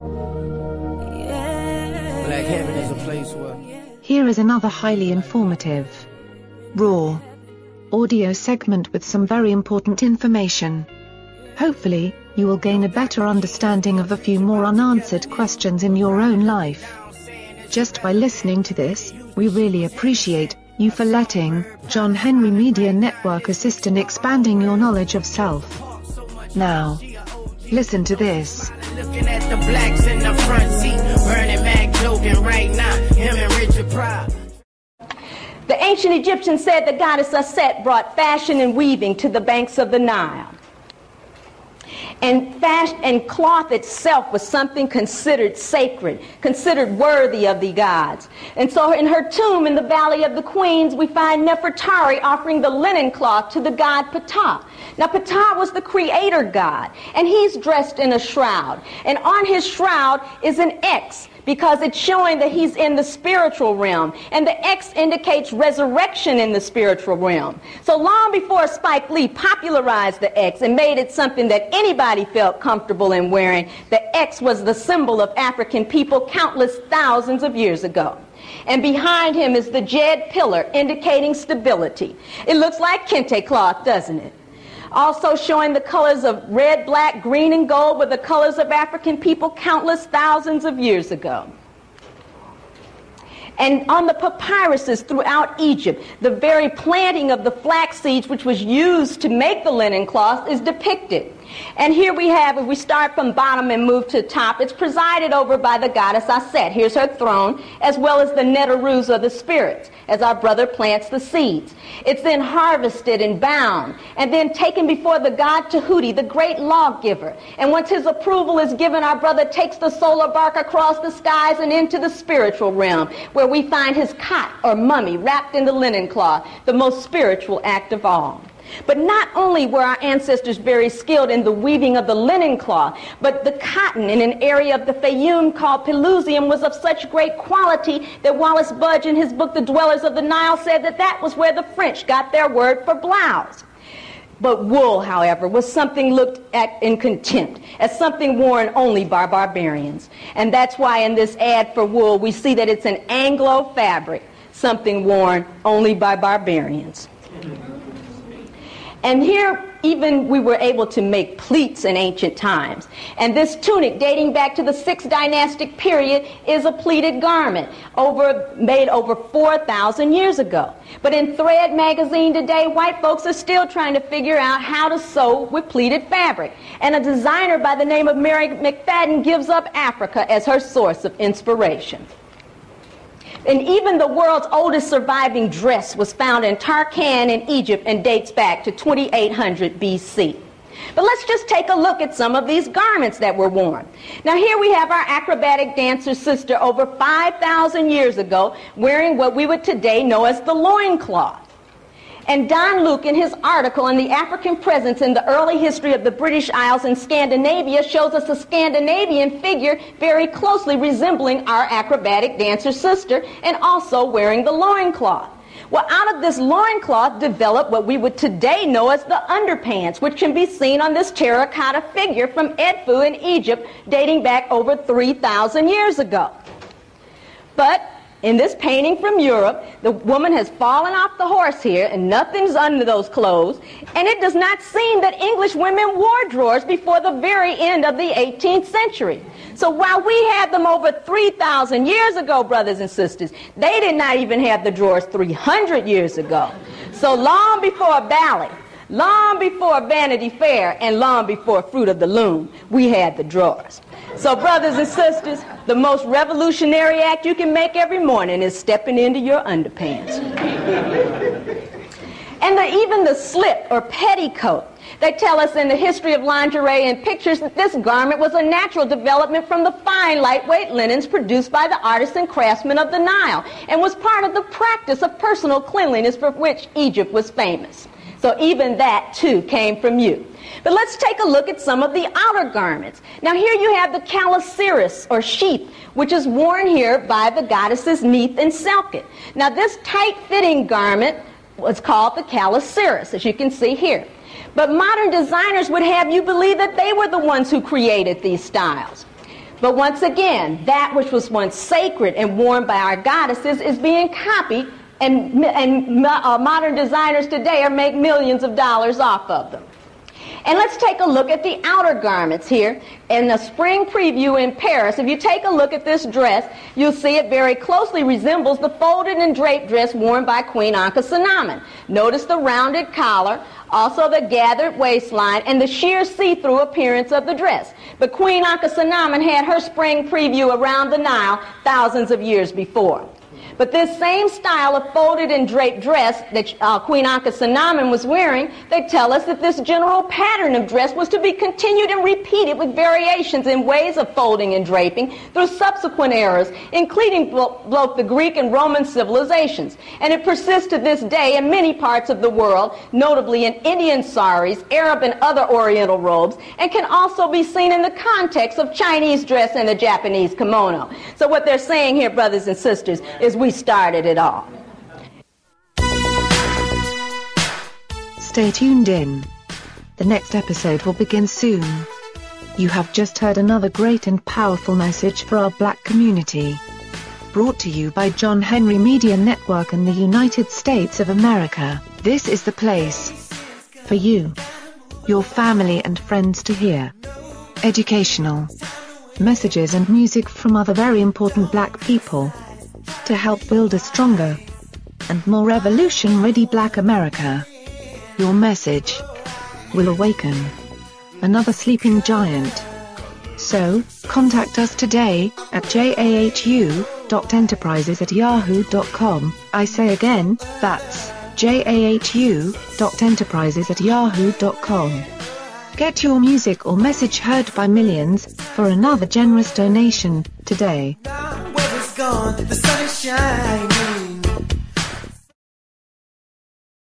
Black Heaven is a place where. Here is another highly informative, raw audio segment with some very important information. Hopefully, you will gain a better understanding of a few more unanswered questions in your own life. Just by listening to this, we really appreciate you for letting John Henry Media Network assist in expanding your knowledge of self. Now, listen to this. Looking at the blacks in the front seat, joking right now, him and Richard. The ancient Egyptians said the goddess Aset brought fashion and weaving to the banks of the Nile. And, and cloth itself was something considered sacred, considered worthy of the gods. And so in her tomb in the Valley of the Queens, we find Nefertari offering the linen cloth to the god Ptah. Now, Ptah was the creator god, and he's dressed in a shroud. And on his shroud is an X because it's showing that he's in the spiritual realm. And the X indicates resurrection in the spiritual realm. So long before Spike Lee popularized the X and made it something that anybody felt comfortable in wearing, the X was the symbol of African people countless thousands of years ago. And behind him is the Djed pillar indicating stability. It looks like kente cloth, doesn't it? Also showing the colors of red, black, green, and gold were the colors of African people countless thousands of years ago. And on the papyruses throughout Egypt, the very planting of the flax seeds, which was used to make the linen cloth, is depicted. And here we have, if we start from bottom and move to top, it's presided over by the goddess Aset. Here's her throne, as well as the Neterus or the spirits, as our brother plants the seeds. It's then harvested and bound, and then taken before the god Tahuti, the great lawgiver. And once his approval is given, our brother takes the solar bark across the skies and into the spiritual realm, where we find his cot or mummy wrapped in the linen cloth, the most spiritual act of all. But not only were our ancestors very skilled in the weaving of the linen cloth, but the cotton in an area of the Fayum called Pelusium was of such great quality that Wallis Budge in his book The Dwellers of the Nile said that that was where the French got their word for blouse. But wool, however, was something looked at in contempt, as something worn only by barbarians. And that's why in this ad for wool, we see that it's an Anglo fabric, something worn only by barbarians. And here, even we were able to make pleats in ancient times. And this tunic, dating back to the sixth dynastic period, is a pleated garment over, made over 4,000 years ago. But in Thread magazine today, white folks are still trying to figure out how to sew with pleated fabric. And a designer by the name of Mary McFadden gives up Africa as her source of inspiration. And even the world's oldest surviving dress was found in Tarkhan in Egypt and dates back to 2800 BC. But let's just take a look at some of these garments that were worn. Now here we have our acrobatic dancer sister over 5,000 years ago wearing what we would today know as the loincloth. And Don Luke, in his article on the African presence in the early history of the British Isles and Scandinavia, shows us a Scandinavian figure very closely resembling our acrobatic dancer sister and also wearing the loincloth. Well, out of this loincloth developed what we would today know as the underpants, which can be seen on this terracotta figure from Edfu in Egypt dating back over 3,000 years ago. But in this painting from Europe, the woman has fallen off the horse here and nothing's under those clothes. And it does not seem that English women wore drawers before the very end of the 18th century. So while we had them over 3,000 years ago, brothers and sisters, they did not even have the drawers 300 years ago. So long before ballet, long before Vanity Fair, and long before Fruit of the Loom, we had the drawers. So, brothers and sisters, the most revolutionary act you can make every morning is stepping into your underpants. and the, even the slip or petticoat. They tell us in the history of lingerie and pictures that this garment was a natural development from the fine, lightweight linens produced by the artists and craftsmen of the Nile and was part of the practice of personal cleanliness for which Egypt was famous. So even that too came from you. But let's take a look at some of the outer garments. Now here you have the calasiris or sheath, which is worn here by the goddesses Neith and Selket. Now this tight-fitting garment was called the calasiris, as you can see here. But modern designers would have you believe that they were the ones who created these styles. But once again, that which was once sacred and worn by our goddesses is being copied, and, and uh, modern designers today are make millions of dollars off of them. And let's take a look at the outer garments here. In the spring preview in Paris, if you take a look at this dress, you'll see it very closely resembles the folded and draped dress worn by Queen Anka Ankhesenamun. Notice the rounded collar, also the gathered waistline, and the sheer see-through appearance of the dress. But Queen Anka Ankhesenamun had her spring preview around the Nile thousands of years before. But this same style of folded and draped dress that uh, Queen Ankhesenamun was wearing, they tell us that this general pattern of dress was to be continued and repeated with variations in ways of folding and draping through subsequent eras, including both the Greek and Roman civilizations. And it persists to this day in many parts of the world, notably in Indian saris, Arab and other Oriental robes, and can also be seen in the context of Chinese dress and the Japanese kimono. So what they're saying here, brothers and sisters, is we started it all. Stay tuned in. The next episode will begin soon. You have just heard another great and powerful message for our black community. Brought to you by John Henry Media Network and the United States of America, this is the place for you, your family and friends to hear. Educational messages and music from other very important black people to help build a stronger and more revolution-ready black America. Your message will awaken another sleeping giant. So, contact us today at jahu.enterprises at yahoo.com. I say again, that's jahu.enterprises at yahoo.com. Get your music or message heard by millions for another generous donation today gone, the sun is shining.